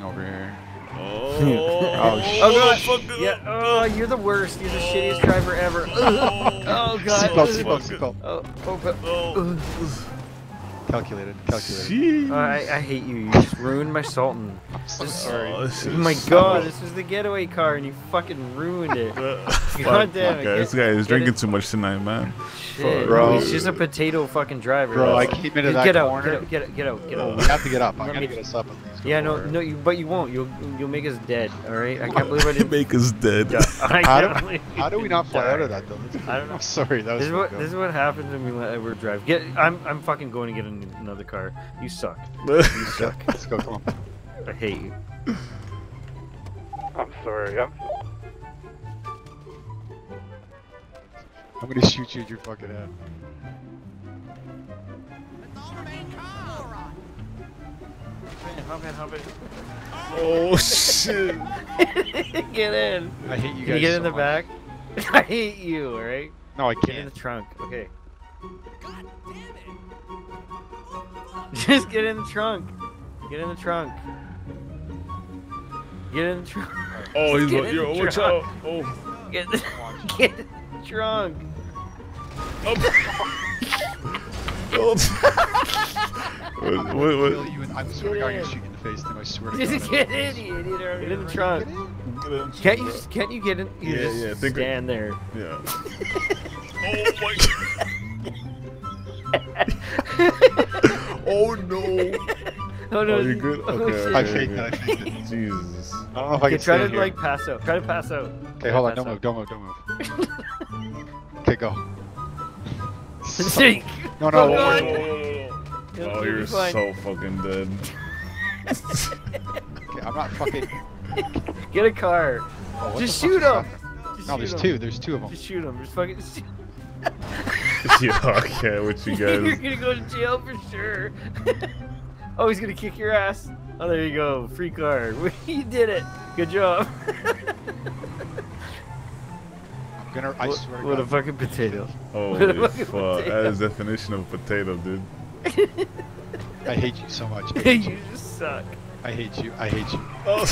over here. Oh, Oh, shit. Oh god! yeah. Oh, you're the worst. You're the shittiest driver ever. Oh. oh god. Seatbelt, Ugh. seatbelt, oh, seatbelt. Oh, oh, god. Oh. Calculated, calculated. Jeez. Oh, I, I hate you. You just ruined my Sultan. I'm oh, sorry. Oh, this Oh is my so- god, this was the getaway car and you fucking ruined it. God damn it. Okay, this guy is drinking it. too much tonight, man. Shit, Bro. He's just a potato fucking driver. Bro, I That's- came into Get that out, corner. get out, get out, get out, get out. we have to get up. I Let gotta get us up. at least. Yeah, no, no, you, but you won't. You'll, you'll make us dead. All right. I can't believe I didn't. Make us dead. Yeah, I How can't do, how do we not fly out of that though? That's- I don't know. I'm sorry, that was This is what this is what happens when we let Edward drive. Get, I'm I'm fucking going to get another car. You suck. You suck. let's go, come on. I hate you. I'm sorry. I'm I'm gonna shoot you in your fucking head. Hop in, hop in. oh shit. get in. I hate you Can guys. you get so in the much. back? I hate you. All right. No, I Get in can't. the trunk. Okay. Just get in the trunk. Get in the trunk. Get in the trunk. Oh, he's like, in yo, the watch trunk. out. Oh. Get the, get in the trunk. oh. wait, wait, Kill wait. you and I swear to God, I'm Get gonna in. shoot you in the face. Then I swear to Just God. get in, you idiot. Get in the trunk. Get in. Get in. Can't you? Can't you get in? You Yeah, just yeah, think- stand there. Yeah. oh my Oh no. Oh no! Oh, you good? Oh, Okay, shit. I faked it. I faked it. Jesus. I don't know if I can try stay to here. like pass out. Try to pass out. Okay, hold on. Don't move. Don't move. Don't move. okay, go. Sink. No, no. Oh, one more. God. Oh, You'll- oh, you'll be you're fine. so fucking dead. Okay, I'm not fucking. Get a car. Oh, Just shoot is him. Just No, shoot there's him. two. There's two of them. Just shoot him. Just fucking. Shoot. yeah, okay, with you You're gonna go to jail for sure. oh, he's gonna kick your ass. Oh, there you go. Free card. you did it. Good job. I'm gonna. I what swear to what a fucking potato. Holy fucking fuck. potato. That is definition of potato, dude. I hate you so much. I hate you you. just suck. I hate you. I hate you. Oh.